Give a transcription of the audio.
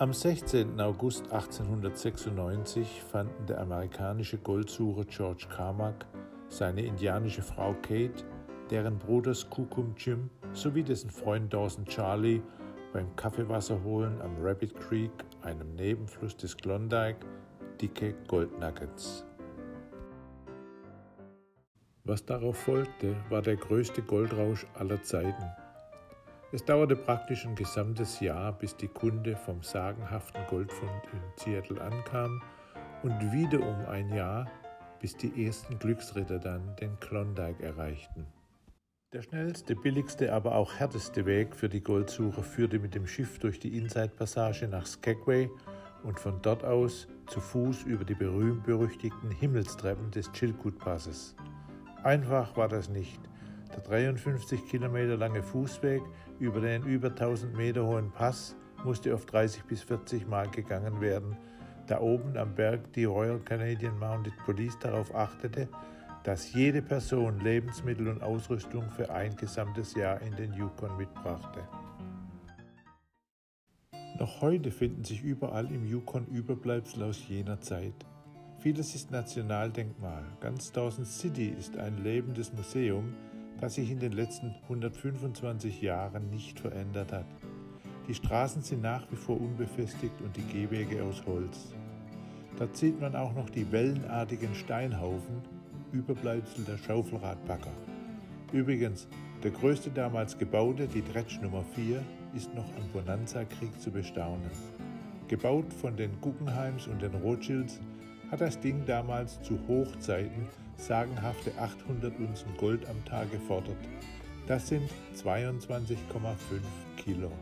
Am 16. August 1896 fanden der amerikanische Goldsucher George Carmack, seine indianische Frau Kate, deren Bruder Skookum Jim sowie dessen Freund Dawson Charlie beim Kaffeewasserholen am Rabbit Creek, einem Nebenfluss des Klondike, dicke Goldnuggets. Was darauf folgte, war der größte Goldrausch aller Zeiten. Es dauerte praktisch ein gesamtes Jahr, bis die Kunde vom sagenhaften Goldfund in Seattle ankam und wieder um ein Jahr, bis die ersten Glücksritter dann den Klondike erreichten. Der schnellste, billigste, aber auch härteste Weg für die Goldsucher führte mit dem Schiff durch die Inside-Passage nach Skagway und von dort aus zu Fuß über die berühmt-berüchtigten Himmelstreppen des Chilkoot-Passes. Einfach war das nicht. Der 53 Kilometer lange Fußweg über den über 1000 Meter hohen Pass musste auf 30 bis 40 Mal gegangen werden, da oben am Berg die Royal Canadian Mounted Police darauf achtete, dass jede Person Lebensmittel und Ausrüstung für ein gesamtes Jahr in den Yukon mitbrachte. Noch heute finden sich überall im Yukon Überbleibsel aus jener Zeit. Vieles ist Nationaldenkmal. Ganz Dawson City ist ein lebendes Museum, das sich in den letzten 125 Jahren nicht verändert hat. Die Straßen sind nach wie vor unbefestigt und die Gehwege aus Holz. Dort sieht man auch noch die wellenartigen Steinhaufen, Überbleibsel der Schaufelradpacker. Übrigens, der größte damals gebaute, die Dretsch Nummer 4, ist noch am Bonanza-Krieg zu bestaunen. Gebaut von den Guggenheims und den Rothschilds hat das Ding damals zu Hochzeiten sagenhafte 800 Unzen Gold am Tag gefordert. Das sind 22,5 Kilo.